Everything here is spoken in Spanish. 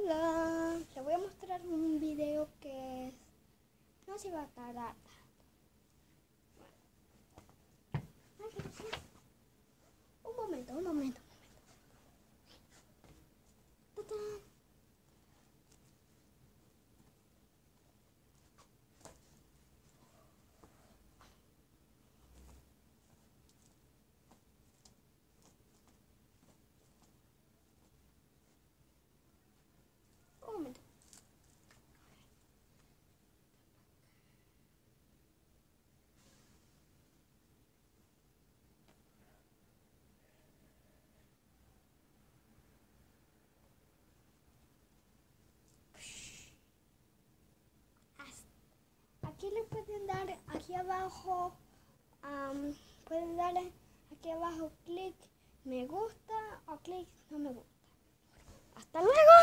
Hola, le voy a mostrar un video que no se va a tardar. pueden dar aquí abajo, pueden dar aquí abajo clic me gusta o clic no me gusta. ¡Hasta luego!